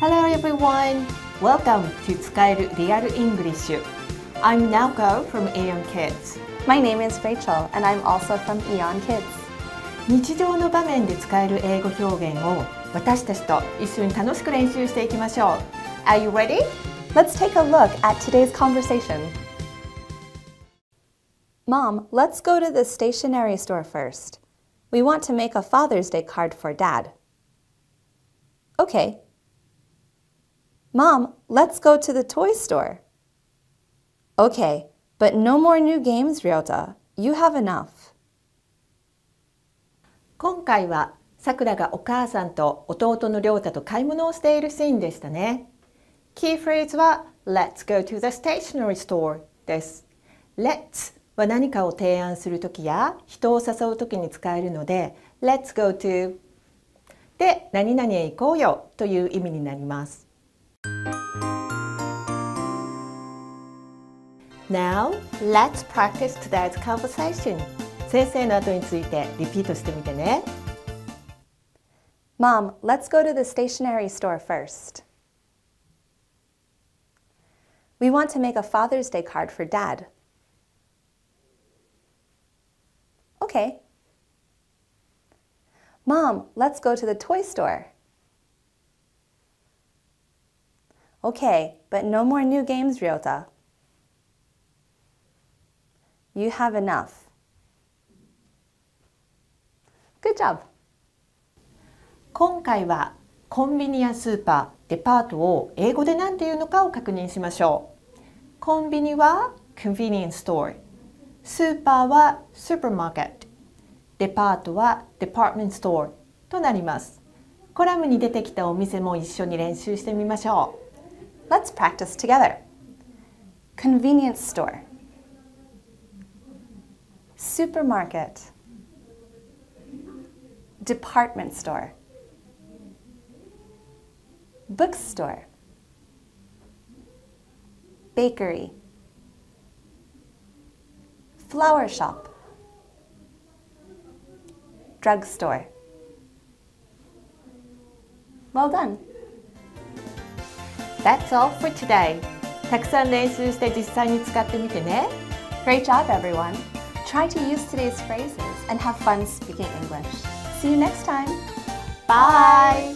Hello everyone! Welcome to 使えるリアル English. I'm Naoko from Aeon Kids. My name is Rachel and I'm also from Eon Kids. 日常の場面で使える英語表現を私たちと一緒に楽しく練習していきましょう。Are you ready? Let's take a look at today's conversation. Mom, let's go to the stationery store first. We want to make a Father's Day card for Dad. Okay. Mom, let's go to the toy store. Okay, but no more new games, Ryota. You have enough. 今回はさくらがお母さんと弟のりょうたと買い物をしているシーンでしたね。キーフレーズは Let's go to the stationery store です。Let's は何かを提案するときや人を誘うときに使えるので Let's go to で何々へ行こうよという意味になります。Now, let's practice today's conversation. 先生の後についてリピートしてみてね。Mom, let's go to the stationery store first. We want to make a Father's Day card for Dad. Okay. Mom, let's go to the toy store. Okay, but no more new games, Ryota. You have enough. Good job. 今回はコンビニやスーパー、デパートを英語で何て言うのかを確認しましょう。コンビニは convenience store、スーパーは supermarket、デパートは department store となります。コラムに出てきたお店も一緒に練習してみましょう。Let's practice together. Convenience store. Supermarket. Department store. Bookstore. Bakery. Flower shop. Drugstore. Well done. That's all for today. たくさん練習して実際に使ってみてね。Great job, everyone. Try to use today's phrases and have fun speaking English. See you next time. Bye.